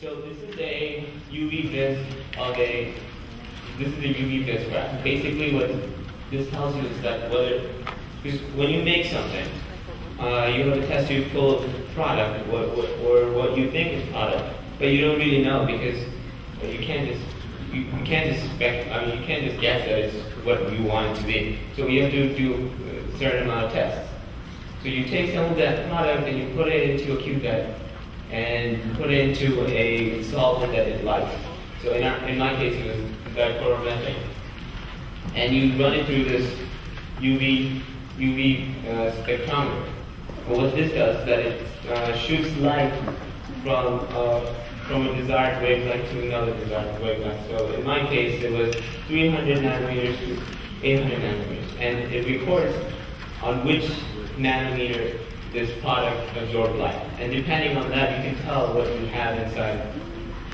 So this is a UV vis of a, this is a UV vis graph. Basically what this tells you is that whether, because when you make something, uh, you have a test tube full of product, what, what, or what you think is product, but you don't really know because you can't just, you, you can't just spec, I mean, you can't just guess that it's what you want it to be. So we have to do a certain amount of tests. So you take some of that product and you put it into a cuvette and put it into a solvent that it likes. So in, our, in my case, it was dichloromethane. And you run it through this UV, UV uh, spectrometer. And what this does is that it uh, shoots light from, uh, from a desired wavelength to another desired wavelength. So in my case, it was 300 nanometers to 800 nanometers. And it records on which nanometer this product absorbs light. And depending on that, you can tell what you have inside.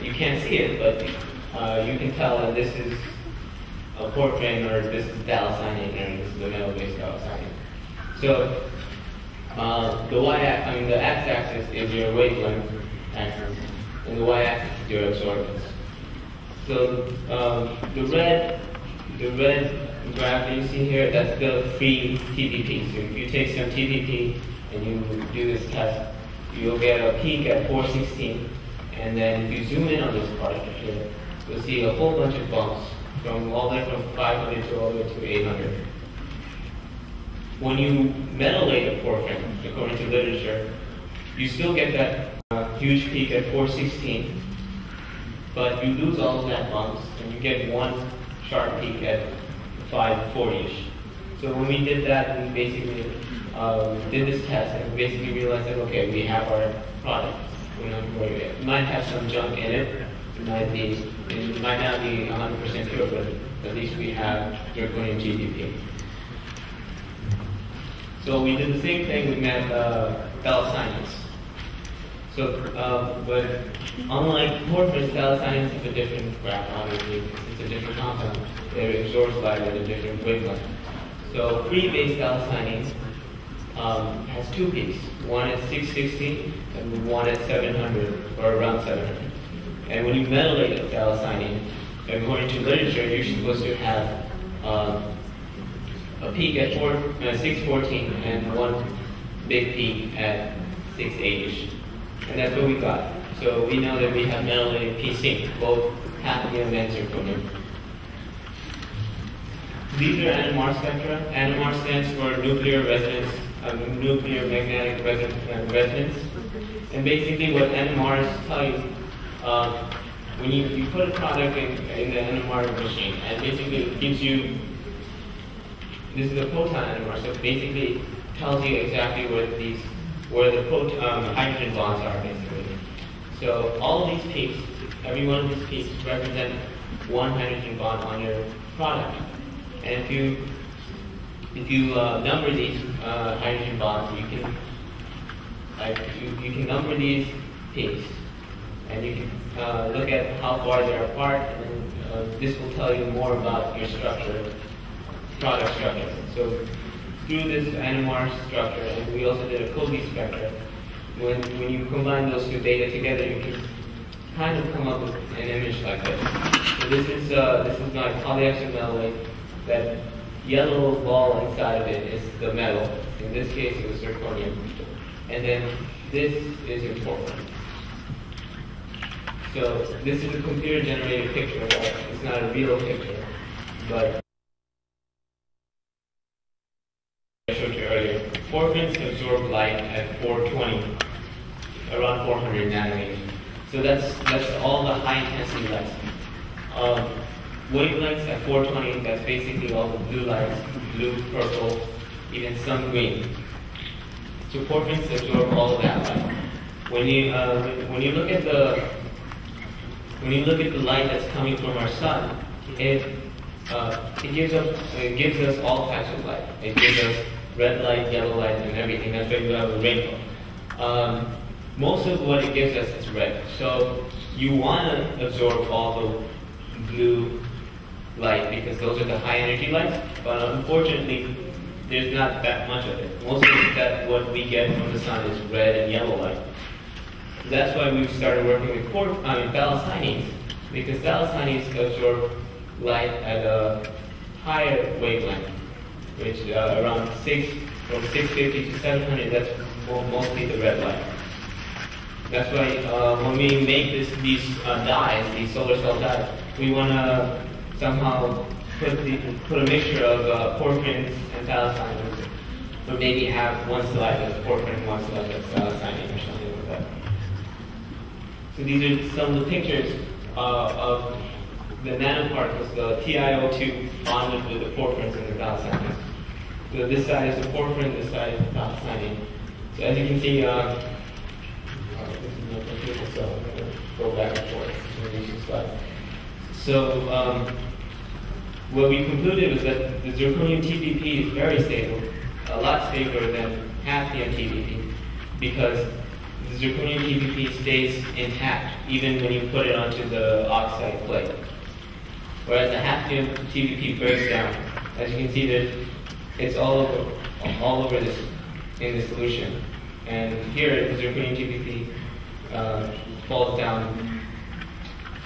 You can't see it, but uh, you can tell that this is a porphyrin or this is phthalocyanine and this is a metal-based phthalocyanine. So uh, the y, I mean the x-axis is your wavelength axis, and the y-axis is your absorbance. So um, the red, the red graph that you see here, that's the free TPP. So if you take some TPP and you do this test, you'll get a peak at 416. And then if you zoom in on this part here, you'll see a whole bunch of bumps from all the way from 500 to all the way to 800. When you metallate a porphyrin, according to literature, you still get that uh, huge peak at 416, but you lose all of that bumps and you get one sharp peak at 540-ish. So when we did that, we basically um, did this test and basically realized that, okay, we have our product. You know, it might have some junk in it. It might be, it might not be 100% pure, but at least we have zirconium TPP. So we did the same thing with met, uh, phthalocyanins. So, uh, but unlike porphyrins, phthalocyanins have a different graph, obviously, it's a different compound. Absorbs light at a different wavelength. So free-base phthalocyanins um, has two peaks, one at 660 and one at 700, or around 700. And when you metallate a according to literature, you're supposed to have uh, a peak at four, uh, 614 and one big peak at 680ish. And that's what we got. So we know that we have metallated PC, both hafnium and zirconium. These are NMR spectra. NMR stands for nuclear resonance, um, nuclear magnetic resonance. And basically what NMRs tell you, uh, when you, you put a product in, in the NMR machine, and basically it gives you, this is a proton NMR, so basically tells you exactly where these, where the proton, um, hydrogen bonds are, basically. So all of these peaks, every one of these peaks represent one hydrogen bond on your product. And if you if you uh, number these uh, hydrogen bonds, you can you, you can number these peaks, and you can uh, look at how far they're apart, and uh, this will tell you more about your structure, product structure. So through this NMR structure, and we also did a COBE spectra. When when you combine those two data together, you can kind of come up with an image like this. So this is uh, this is my polyester that yellow ball inside of it is the metal. In this case, it was zirconium. And then this is your. So this is a computer-generated picture. It's not a real picture, but I showed you earlier. Porphyrins absorb light at 420, around 400 nanometers. So that's that's all the high-intensity lights. Um, wavelengths at 420, that's basically all the blue lights, blue, purple, even some green. So porphyrins absorb all of that light. When you uh, when you look at the when you look at the light that's coming from our sun, it uh, it gives us it gives us all types of light. It gives us red light, yellow light, and everything. That's why we have a rainbow. Um, most of what it gives us is red. So you want to absorb all the blue light because those are the high energy lights. But unfortunately, there's not that much of it. Most of that what we get from the sun is red and yellow light. That's why we started working with port, I mean, phthalocyanines, because phthalocyanines absorb light at a higher wavelength, which uh, around six, from 650 to 700, that's mostly the red light. That's why uh, when we make this, these uh, dyes, these solar cell dyes, we want to somehow put, the, put a mixture of uh, and phthalocyanins, but maybe have one slide that's porphyrin, and one slide that's phthalocyanine or something like that. So these are some of the pictures uh, of the nanoparticles, the TiO2 bonded with the porphyrins and the phthalocyanins. So this side is the porphyrin, this side is the phthalocyanine. So as you can see, uh, uh, so go back and forth slides. So um, what we concluded was that the zirconium TPP is very stable, a lot stabler than hafnium TPP, because the zirconium TPP stays intact even when you put it onto the oxide plate. Whereas the hafnium TPP breaks down. As you can see, that it's all over, all over this in the solution. And here, the zirconium TPP uh, falls down,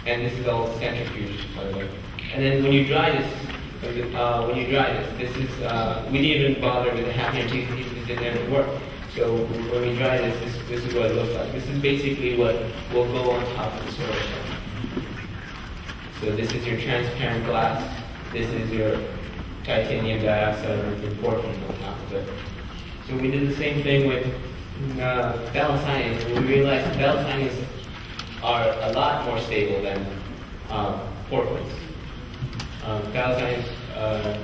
and this is all centrifuge, by the way. And then when you dry this, uh, when you dry this, this is, uh, we didn't even bother with the hafnium TPP because it never worked. So when we dry this, this, this is what it looks like. This is basically what will go on top of the cell. So this is your transparent glass. This is your titanium dioxide or your porphyrin on top of it. So we did the same thing with uh, phthalocyanines. We realized phthalocyanines are a lot more stable than uh, porphyrins. Um, phthalocyanines are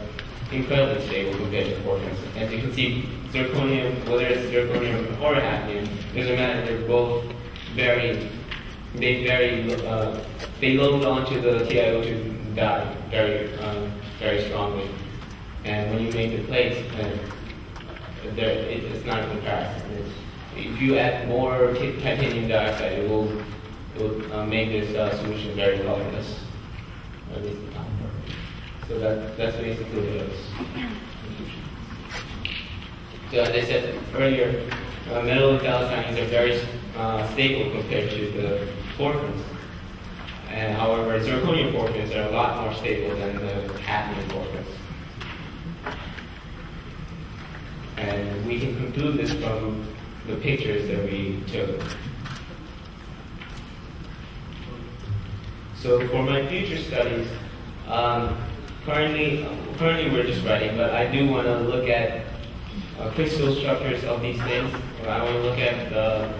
incredibly stable compared to porphyrins. As you can see, zirconium, whether it's zirconium or hafnium, doesn't matter. They're both very, they very, uh, they load onto the TiO2 dye very, um, very strongly. And when you make the plates, then there, it, it's not a comparison. It's, if you add more titanium dioxide, it will, it will uh, make this uh, solution very colorless. So that, that's basically what it is. So as I said earlier, uh, metal phthalocyanines are very uh, stable compared to the porphyrins. And however, zirconium porphyrins are a lot more stable than the hafnium porphyrins. And we can conclude this from the pictures that we took. So for my future studies, um, currently, currently we're just writing, but I do want to look at uh, crystal structures of these things. I want to look at the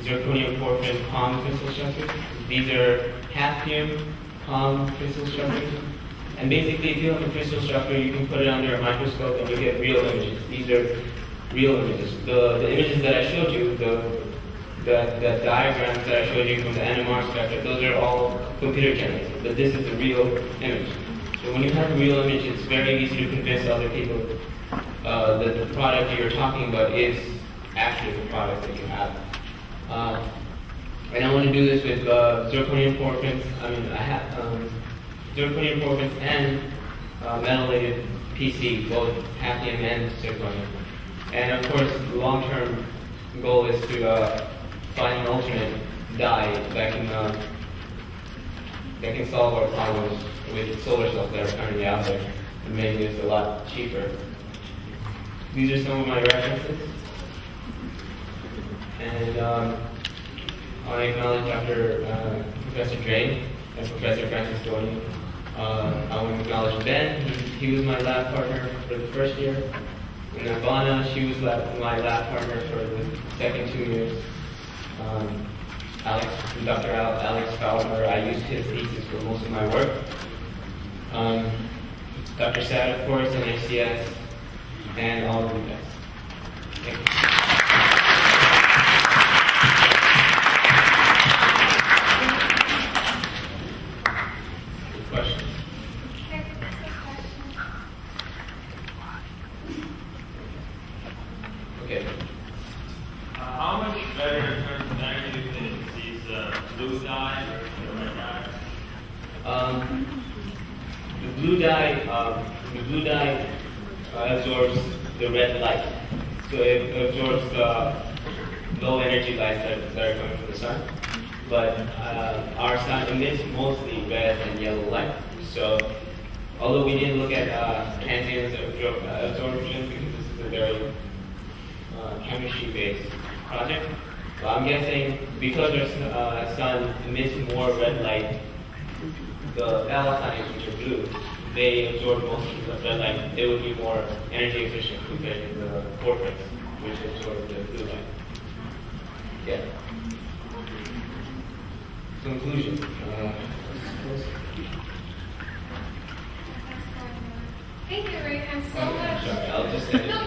zirconium porphyrin palm crystal structures. These are hafnium palm crystal structures. And basically, if you have a crystal structure, you can put it under a microscope and you get real images. These are real images. The, the images that I showed you, the, the, the diagrams that I showed you from the NMR spectra, those are all computer generated. But this is a real image. So when you have a real image, it's very easy to convince other people uh, that the product you're talking about is actually the product that you have. Uh, and I want to do this with uh, zirconium porphyrins. I mean, I have um, zirconium porphyrins and uh, metallated PC, both hafnium and zirconium. And of course, the long-term goal is to uh, find an alternate dye that can uh, that can solve our problems with solar cells that are currently out there and make this a lot cheaper. These are some of my references. And um, I acknowledge Dr. Uh, Professor Drain and Professor Francis Gordon. Uh, I want to acknowledge Ben. He, he, was my lab partner for the first year. And Ivana, she was lab, my lab partner for the second two years. Um, Alex, Dr. Al, Alex Fowler, I used his thesis for most of my work. Um, Dr. Sat, of course, and NHCS, and all of you guys. Thank you. Questions? Okay. Uh, how much better in terms of negative is these uh, blue dye or the red dye? Um, the blue dye, um, the blue dye uh, absorbs the red light, so it absorbs the, low energy lights that, that are coming from the sun. But uh, our sun emits mostly red and yellow light. So although we didn't look at uh, transients absor- uh, absorption because this is a very uh, chemistry-based project, but I'm guessing because our uh, sun emits more red light, the alkynes, which are blue, they absorb most of the red light. They would be more energy efficient compared to the cortex, which absorb the blue light. Yeah. Conclusion. Uh, Thank you, Rick. I'm so oh, much. Sorry, I'll just